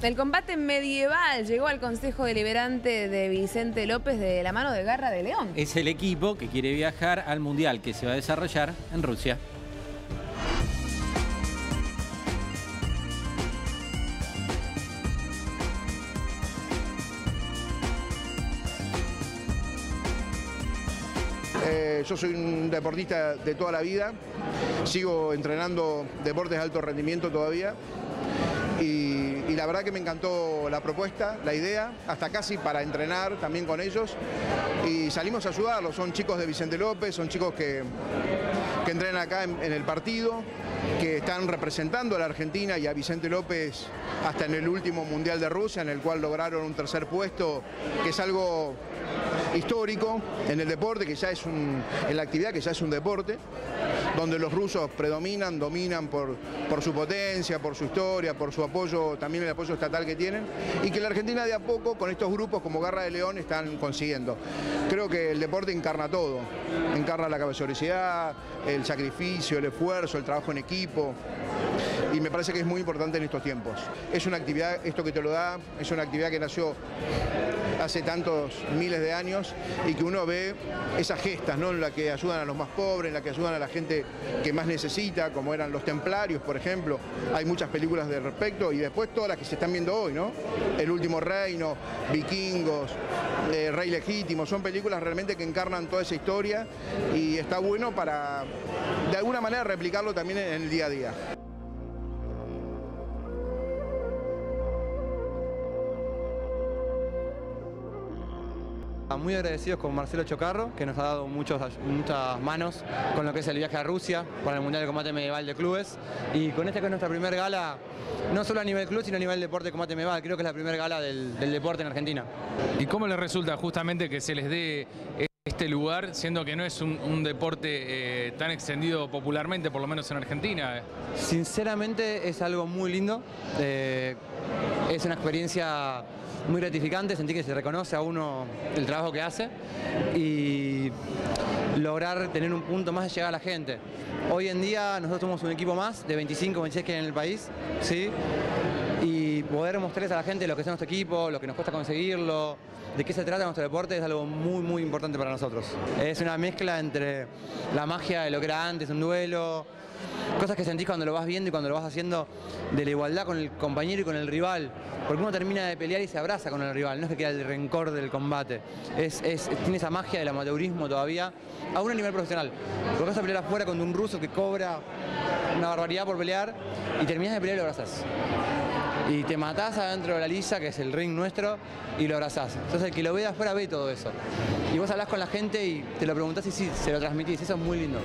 El combate medieval llegó al Consejo Deliberante de Vicente López de la mano de Garra de León. Es el equipo que quiere viajar al Mundial que se va a desarrollar en Rusia. Eh, yo soy un deportista de toda la vida, sigo entrenando deportes de alto rendimiento todavía y, la verdad que me encantó la propuesta, la idea, hasta casi para entrenar también con ellos. Y salimos a ayudarlos, son chicos de Vicente López, son chicos que, que entrenan acá en, en el partido, que están representando a la Argentina y a Vicente López hasta en el último Mundial de Rusia, en el cual lograron un tercer puesto, que es algo histórico en el deporte, que ya es un, en la actividad que ya es un deporte, donde los rusos predominan, dominan por, por su potencia, por su historia, por su apoyo, también el apoyo estatal que tienen, y que la Argentina de a poco, con estos grupos como Garra de León, están consiguiendo. Creo que el deporte encarna todo, encarna la caballerosidad, el sacrificio, el esfuerzo, el trabajo en equipo, y me parece que es muy importante en estos tiempos. Es una actividad, esto que te lo da, es una actividad que nació hace tantos miles de años y que uno ve esas gestas, ¿no? En la que ayudan a los más pobres, en la que ayudan a la gente que más necesita, como eran los templarios, por ejemplo. Hay muchas películas de respecto y después todas las que se están viendo hoy, ¿no? El último reino, vikingos, eh, Rey Legítimo, son películas realmente que encarnan toda esa historia y está bueno para de alguna manera replicarlo también en el día a día. Muy agradecidos con Marcelo Chocarro, que nos ha dado muchos, muchas manos con lo que es el viaje a Rusia, para el Mundial de Combate Medieval de Clubes. Y con esta que es nuestra primera gala, no solo a nivel club, sino a nivel deporte de combate medieval. Creo que es la primera gala del, del deporte en Argentina. ¿Y cómo les resulta justamente que se les dé este lugar, siendo que no es un, un deporte eh, tan extendido popularmente, por lo menos en Argentina? Sinceramente es algo muy lindo, eh, es una experiencia muy gratificante, sentir que se reconoce a uno el trabajo que hace y lograr tener un punto más de llegar a la gente. Hoy en día nosotros somos un equipo más de 25, 26 que hay en el país, ¿sí? y poder mostrarles a la gente lo que es nuestro equipo, lo que nos cuesta conseguirlo, de qué se trata nuestro deporte es algo muy muy importante para nosotros. Es una mezcla entre la magia de lo que era antes, un duelo, cosas que sentís cuando lo vas viendo y cuando lo vas haciendo de la igualdad con el compañero y con el rival, porque uno termina de pelear y se abraza con el rival, no es que queda el rencor del combate, es, tiene esa magia del amateurismo todavía, aún a nivel profesional, porque vas a pelear afuera con un ruso que cobra una barbaridad por pelear y terminas de pelear y lo abrazas y te matás adentro de la lisa, que es el ring nuestro, y lo abrazás. Entonces el que lo ve de afuera ve todo eso. Y vos hablás con la gente y te lo preguntás y sí, se lo transmitís, eso es muy lindo.